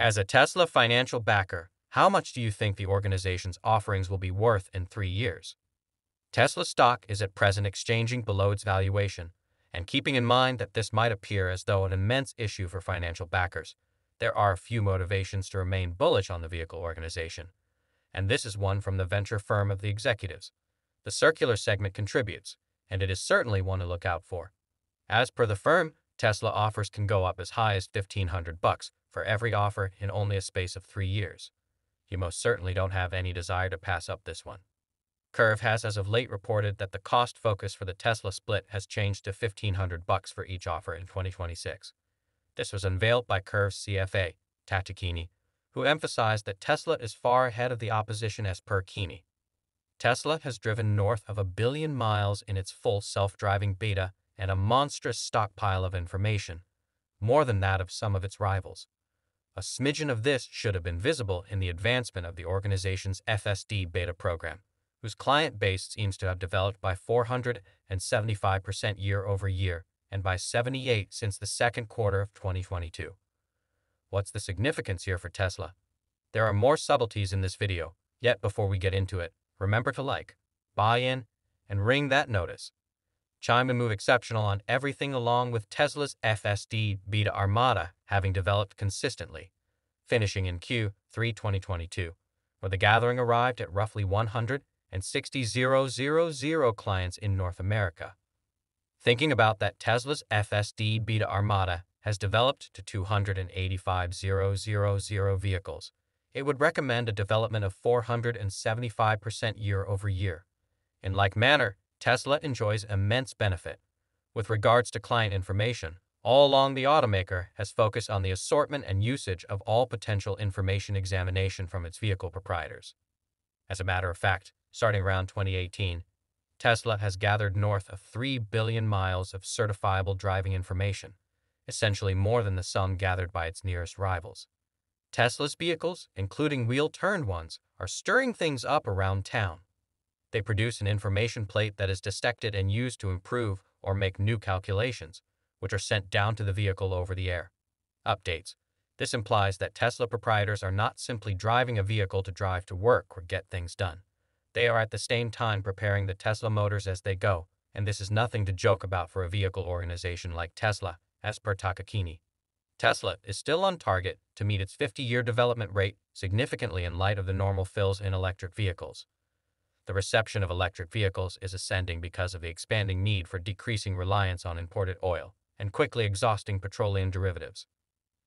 As a Tesla financial backer, how much do you think the organization's offerings will be worth in three years? Tesla stock is at present exchanging below its valuation, and keeping in mind that this might appear as though an immense issue for financial backers, there are a few motivations to remain bullish on the vehicle organization, and this is one from the venture firm of the executives. The circular segment contributes, and it is certainly one to look out for. As per the firm, Tesla offers can go up as high as 1500 bucks for every offer in only a space of 3 years. You most certainly don't have any desire to pass up this one. Curve has as of late reported that the cost focus for the Tesla split has changed to 1500 bucks for each offer in 2026. This was unveiled by Curve's CFA, Tasha Keeney, who emphasized that Tesla is far ahead of the opposition as per Keeney. Tesla has driven north of a billion miles in its full self-driving beta and a monstrous stockpile of information, more than that of some of its rivals. A smidgen of this should have been visible in the advancement of the organization's FSD beta program, whose client base seems to have developed by 475% year over year and by 78 since the second quarter of 2022. What's the significance here for Tesla? There are more subtleties in this video, yet before we get into it, remember to like, buy in, and ring that notice. Chime and move exceptional on everything along with Tesla's FSD Beta Armada having developed consistently, finishing in Q3 2022, where the gathering arrived at roughly 160,000 clients in North America. Thinking about that Tesla's FSD Beta Armada has developed to 285,000 vehicles, it would recommend a development of 475% year over year. In like manner, Tesla enjoys immense benefit. With regards to client information, all along the automaker has focused on the assortment and usage of all potential information examination from its vehicle proprietors. As a matter of fact, starting around 2018, Tesla has gathered north of 3 billion miles of certifiable driving information, essentially more than the sum gathered by its nearest rivals. Tesla's vehicles, including wheel-turned ones, are stirring things up around town. They produce an information plate that is dissected and used to improve or make new calculations, which are sent down to the vehicle over the air. Updates. This implies that Tesla proprietors are not simply driving a vehicle to drive to work or get things done. They are at the same time preparing the Tesla motors as they go, and this is nothing to joke about for a vehicle organization like Tesla, as per Tasha Keeney. Tesla is still on target to meet its 50-year development rate significantly in light of the normal fills in electric vehicles. The reception of electric vehicles is ascending because of the expanding need for decreasing reliance on imported oil and quickly exhausting petroleum derivatives.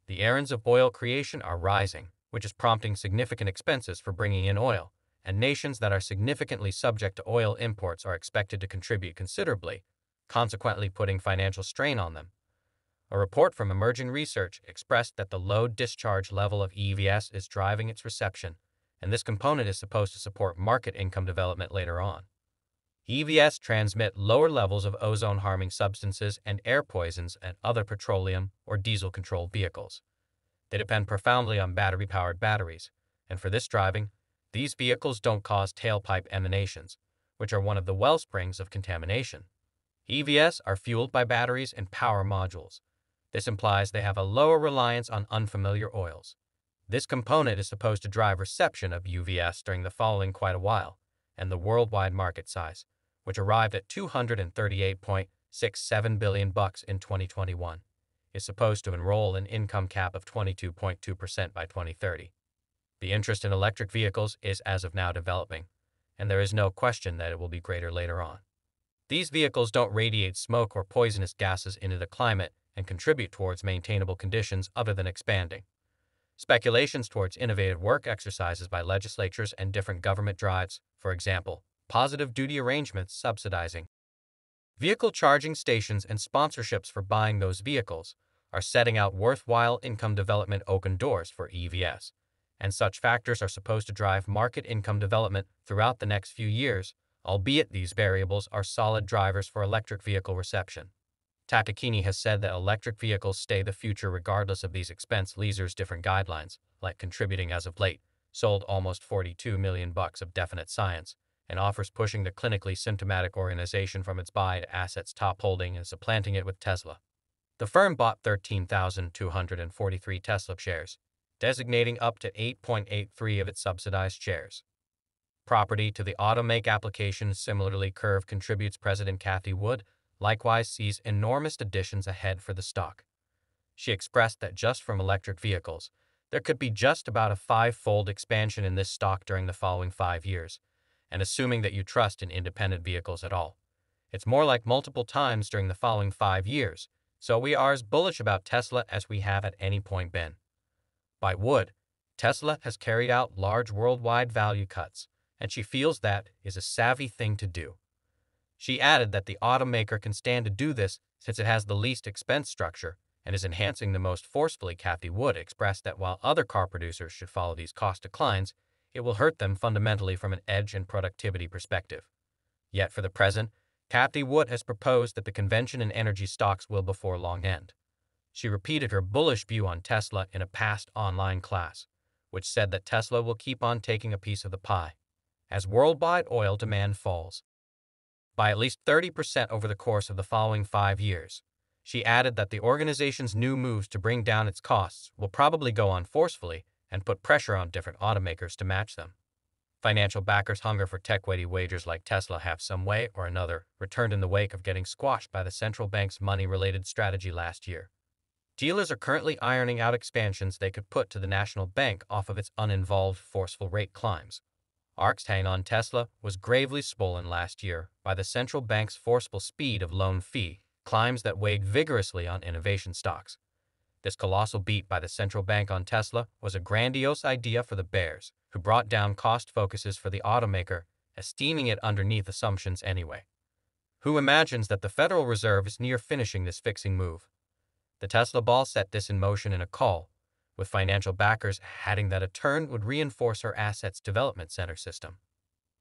The errands of oil creation are rising, which is prompting significant expenses for bringing in oil, and nations that are significantly subject to oil imports are expected to contribute considerably, consequently putting financial strain on them. A report from emerging research expressed that the low discharge level of EVS is driving its reception, and this component is supposed to support market income development later on. EVS transmit lower levels of ozone-harming substances and air poisons and other petroleum or diesel-controlled vehicles. They depend profoundly on battery-powered batteries, and for this driving, these vehicles don't cause tailpipe emanations, which are one of the well springs of contamination. EVS are fueled by batteries and power modules. This implies they have a lower reliance on unfamiliar oils. This component is supposed to drive reception of UVS during the following quite a while, and the worldwide market size, which arrived at 238.67 billion bucks in 2021, is supposed to enroll an income cap of 22.2% by 2030. The interest in electric vehicles is as of now developing, and there is no question that it will be greater later on. These vehicles don't radiate smoke or poisonous gases into the climate and contribute towards maintainable conditions other than expanding. Speculations towards innovative work exercises by legislatures and different government drives, for example, positive duty arrangements subsidizing vehicle charging stations and sponsorships for buying those vehicles, are setting out worthwhile income development open doors for EVS and such factors are supposed to drive market income development throughout the next few years, albeit these variables are solid drivers for electric vehicle reception. Tasha Keeney has said that electric vehicles stay the future regardless of these expense leasers different guidelines, like contributing as of late, sold almost 42 million bucks of definite science, and offers pushing the clinically symptomatic organization from its buy to assets top holding and supplanting it with Tesla. The firm bought 13,243 Tesla shares, designating up to 8.83 of its subsidized shares. Property to the Automake application similarly Curve contributes President Cathie Wood likewise sees enormous additions ahead for the stock. She expressed that just from electric vehicles, there could be just about a five-fold expansion in this stock during the following five years, and assuming that you trust in independent vehicles at all. It's more like multiple times during the following five years, so we are as bullish about Tesla as we have at any point been. By Wood, Tesla has carried out large worldwide value cuts, and she feels that is a savvy thing to do. She added that the automaker can stand to do this since it has the least expense structure and is enhancing the most forcefully. Cathie Wood expressed that while other car producers should follow these cost declines, it will hurt them fundamentally from an edge and productivity perspective. Yet for the present, Cathie Wood has proposed that the convention in energy stocks will before long end. She repeated her bullish view on Tesla in a past online class, which said that Tesla will keep on taking a piece of the pie as worldwide oil demand falls by at least 30% over the course of the following five years. She added that the organization's new moves to bring down its costs will probably go on forcefully and put pressure on different automakers to match them. Financial backers' hunger for tech-weighty wagers like Tesla have some way or another returned in the wake of getting squashed by the central bank's money-related strategy last year. Dealers are currently ironing out expansions they could put to the national bank off of its uninvolved forceful rate climbs. ARK's hang on Tesla was gravely swollen last year by the central bank's forceful speed of loan fee climbs that weighed vigorously on innovation stocks. This colossal beat by the central bank on Tesla was a grandiose idea for the bears, who brought down cost focuses for the automaker, esteeming it underneath assumptions anyway. Who imagines that the Federal Reserve is near finishing this fixing move? The Tesla ball set this in motion in a call, with financial backers adding that a turn would reinforce her assets development center system.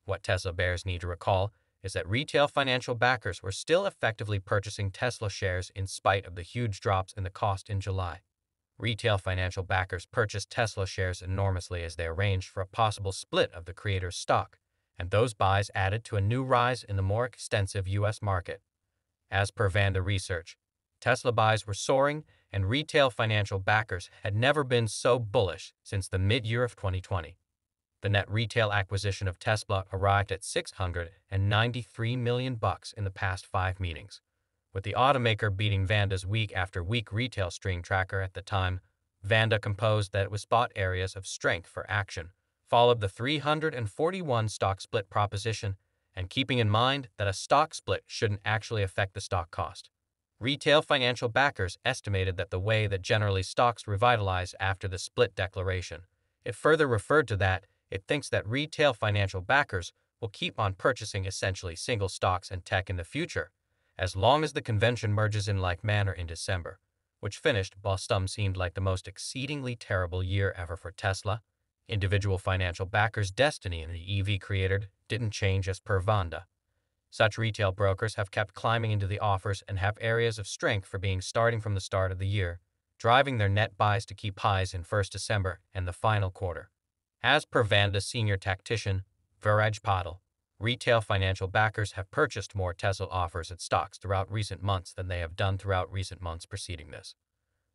What Tesla bears need to recall is that retail financial backers were still effectively purchasing Tesla shares in spite of the huge drops in the cost in July. Retail financial backers purchased Tesla shares enormously as they arranged for a possible split of the creator's stock, and those buys added to a new rise in the more extensive U.S. market. As per Vanda Research, Tesla buys were soaring, and retail financial backers had never been so bullish since the mid-year of 2020 the net retail acquisition of Tesla arrived at 693 million bucks in the past 5 meetings, with the automaker beating Vanda's week after week retail string tracker at the time. Vanda composed that it was spot areas of strength for action, followed the 341 stock split proposition, and keeping in mind that a stock split shouldn't actually affect the stock cost. Retail financial backers estimated that the way that generally stocks revitalize after the split declaration. It further referred to that it thinks that retail financial backers will keep on purchasing essentially single stocks and tech in the future, as long as the convention merges in like manner in December, which finished some seemed like the most exceedingly terrible year ever for Tesla. Individual financial backers' destiny in the EV created didn't change as per Vanda. Such retail brokers have kept climbing into the offers and have areas of strength for being starting from the start of the year, driving their net buys to keep highs in 1st December and the final quarter. As per Vanda's senior tactician, Viraj Patil, retail financial backers have purchased more Tesla offers at stocks throughout recent months than they have done throughout recent months preceding this.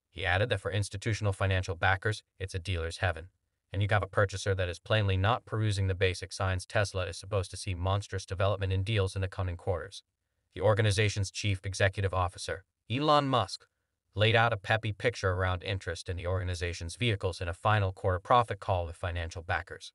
He added that for institutional financial backers, it's a dealer's heaven, and you have a purchaser that is plainly not perusing the basic signs Tesla is supposed to see monstrous development in deals in the coming quarters. The organization's chief executive officer, Elon Musk, laid out a peppy picture around interest in the organization's vehicles in a final quarter profit call with financial backers.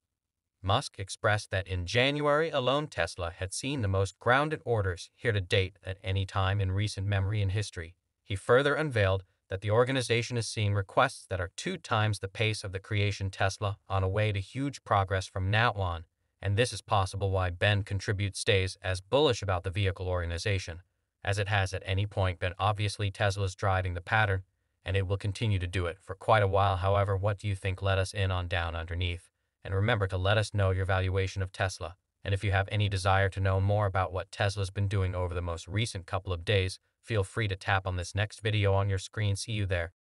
Musk expressed that in January alone Tesla had seen the most grounded orders here to date at any time in recent memory and history. He further unveiled that the organization is seeing requests that are two times the pace of the creation Tesla on a way to huge progress from now on, and this is possible why Ben Contribute stays as bullish about the vehicle organization as it has at any point been obviously Tesla's driving the pattern, and it will continue to do it for quite a while. However, what do you think let us in on down underneath? And remember to let us know your valuation of Tesla. And if you have any desire to know more about what Tesla's been doing over the most recent couple of days, feel free to tap on this next video on your screen. See you there.